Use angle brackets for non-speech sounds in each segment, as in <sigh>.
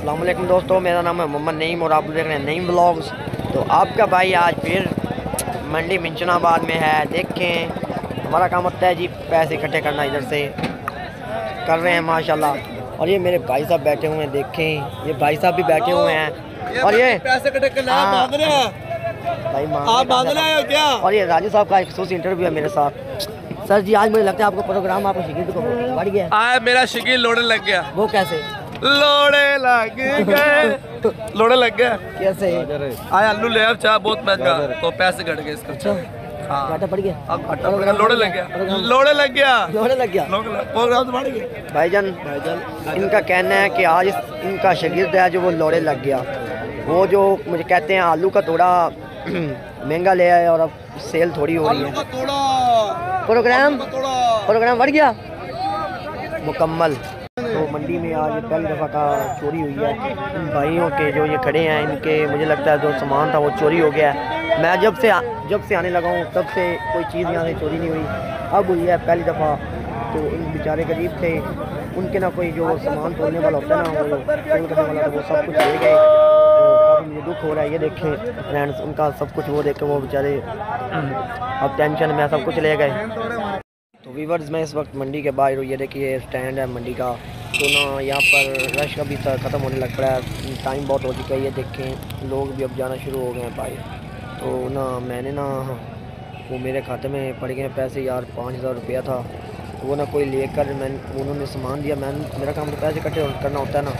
अल्लाम दोस्तों मेरा नाम है मोहम्मद नईम और आप देख रहे हैं नईम ब्लॉग्स। तो आपका भाई आज फिर मंडी मिंचनाबाद में है। देखें हमारा काम होता है जी पैसे इकट्ठे करना इधर से। कर रहे हैं माशाल्लाह। और ये मेरे भाई साहब बैठे हुए हैं देखें। ये भाई साहब भी बैठे हुए हैं। और ये पैसे इकट्ठे करना हाँ। मांग रहे हैं। भाई मांग आप रहे हो क्या? और ये राजू साहब का एक खसूस इंटरव्यू है मेरे साथ। सर जी आज मुझे लगता है आपको प्रोग्राम आपको शिगिर्द को बढ़ गया। मेरा शिकील लोड़े लग गया। वो कैसे? लोड़े लग गए। लोड़े लग गया कैसे? आए आलू ले चाह बहुत महँगा। तो पैसे घट गए इसका। अच्छा। हाँ। घाटा पड़ गया। अब घाटा पड़ गया। लोड़े लग गया। लोड़े लग गया। लोड़े लग गया। प्रोग्राम तो बढ़ गया। भाईजान भाईजान। इनका कहना है कि आज इनका शागिर्द है जो वो लौड़े लग गया। वो जो मुझे कहते हैं आलू का थोड़ा <clears throat> महँगा ले आए और अब सेल थोड़ी हो रही है। प्रोग्राम? प्रोग्राम बढ़ गया? मुकम्मल। तो मंडी में आज पहली दफ़ा का चोरी हुई है। इन भाइयों के जो ये खड़े हैं, इनके मुझे लगता है जो सामान था वो चोरी हो गया है। मैं जब से जब से आने लगा हूँ, तब से कोई चीज़ यहाँ से चोरी नहीं हुई। अब हुई है पहली दफ़ा। तो इन बेचारे गरीब थे। उनके ना कोई जो सामान तोड़ने वाला होता है ना, वो करने वाला था, वो सब कुछ ले गए। तो मुझे दुख हो रहा है, ये देखें फ्रेंड्स उनका सब कुछ वो देख वो बेचारे अब टेंशन में सब कुछ ले गए। तो वीवर्स मैं इस वक्त मंडी के बाहर हूँ ये देखिए स्टैंड है मंडी का। तो ना, यहाँ पर रश का भी ख़त्म होने लग पड़ा है। टाइम बहुत हो चुका है, ये देखें। लोग भी अब जाना शुरू हो गए हैं बाहर तो ना, मैंने ना, वो मेरे खाते में पड़ गए पैसे यार, पाँच हज़ार रुपया था। वो ना कोई लेकर मैं, उन्होंने सामान दिया, मैं, मेरा काम तो पैसे इकट्ठे करना होता है ना।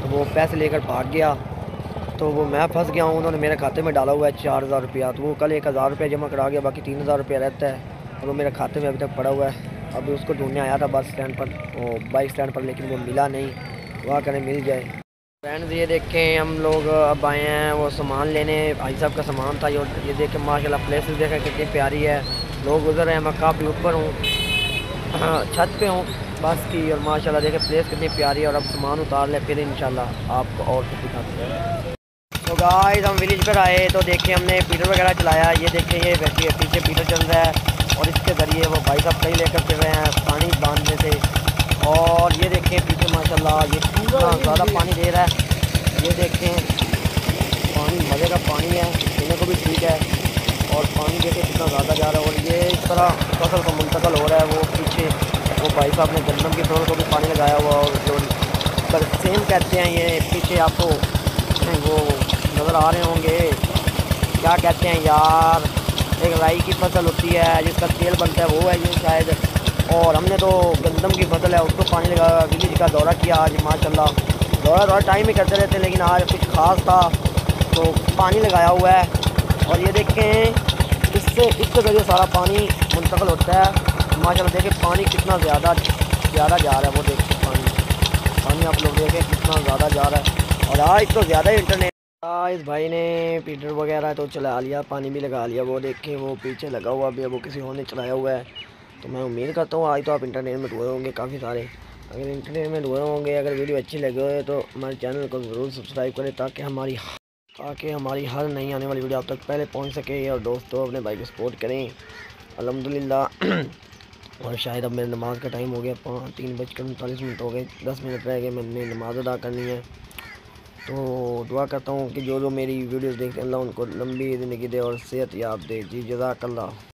तो वो पैसे लेकर भाग गया। तो वो मैं फंस गया हूँ, उन्होंने मेरे खाते में डाला हुआ है चार हज़ार रुपया। तो वो कल एक हज़ार रुपया जमा करा गया, बाकी तीन हज़ार रुपया रहता है। और वो मेरे खाते में अभी तक पड़ा हुआ है। अभी उसको ढूँढने आया था बस स्टैंड पर बाइक स्टैंड पर, लेकिन वो मिला नहीं। वहाँ करें मिल जाए। फ्रेंड्स, ये देखें, हम लोग अब आए हैं वो सामान लेने। भाई साहब का सामान था, ये ये देखें, माशाल्लाह प्लेसेस देखें, कितनी प्यारी है। लोग गुजर रहे हैं, मैं काफ़ी ऊपर हूँ, <clears throat> छत पे हूँ, बस की, और माशाल्लाह, देखें, प्लेस कितनी प्यारी है, और अब सामान उतार ले, फिर इंशाल्लाह आपको और कुछ दिखाते हैं। तो गाइस हम विलेज पर आए तो देखें, हमने पीटर वगैरह चलाया। ये देखें, ये पीछे पीटर चल रहा है। और इसके ज़रिए वो भाई साहब कहीं लेकर फिर रहे हैं पानी बांधने से। और ये देखें पीछे, माशाल्लाह, ये कितना ज़्यादा पानी दे रहा है। ये देखें, पानी, मज़े का पानी है, पीने को भी ठीक है। और पानी देखें कितना ज़्यादा जा रहा है। और ये इस तरह फ़सल को मुंतकल हो रहा है, वो पीछे, वो भाई साहब ने गंदम की फ़सल को भी पानी लगाया हुआ और जो पर सेम कहते हैं ये, पीछे आपको वो नज़र आ रहे होंगे। क्या कहते हैं यार? एक राई की फ़सल होती है, जिसका तेल बनता है, वो है ये शायद। और हमने तो गंदम की फ़सल है, उसको पानी लगा, विलेज का दौरा किया आज, माशाल्लाह। दौरा दौरा टाइम ही करते रहते लेकिन आज कुछ ख़ास था तो पानी लगाया हुआ है। और ये देखें, इससे इसके ज़रिए सारा पानी मुंतकल होता है, माशाल्लाह देखें, पानी कितना ज़्यादा ज़्यादा जा रहा है, वो देखें पानी। पानी आप लोग देखें, कितना ज़्यादा जा रहा है। और आज तो ज़्यादा ही इंटरनेट इस भाई ने पीटर वगैरह तो चला लिया, पानी भी लगा लिया, वो देखें, वो पीछे लगा हुआ अभी वो किसी और ने चलाया हुआ है। तो मैं उम्मीद करता हूँ, आज तो आप इंटरनेट में ढूए होंगे काफ़ी सारे। अगर इंटरनेट में ढूए होंगे, अगर वीडियो अच्छी लगे हो तो हमारे चैनल को ज़रूर सब्सक्राइब करें, ताकि हमारी ताकि हमारी हर नई आने वाली वीडियो आप तक पहले पहुँच सके और दोस्तों अपने भाई को सपोर्ट करें। अलहमदिल्ला <clears throat> और शायद अब मेरे नमाज़ का टाइम हो गया तीन बज कर उनतालीस मिनट हो गए, दस मिनट रह गए मैंने नमाज़ अदा करनी है। तो दुआ करता हूँ कि जो जो मेरी वीडियोस देखते हैं, अल्लाह उनको लंबी ज़िंदगी दे और सेहत याब दे। जी जजाकल्ला